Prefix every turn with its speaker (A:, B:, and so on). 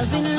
A: I've been